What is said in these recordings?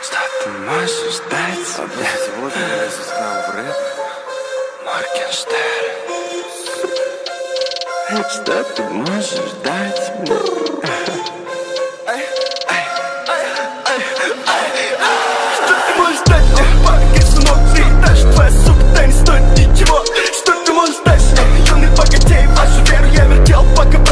Стать можешь ждать Одну сегодня я застрял в рэп Моргенштерн Что ты можешь дать мне? ничего Что ты можешь дать мне? Юный богатей, вашу я вертел, пока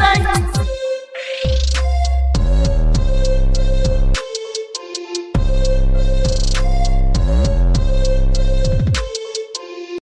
Bye.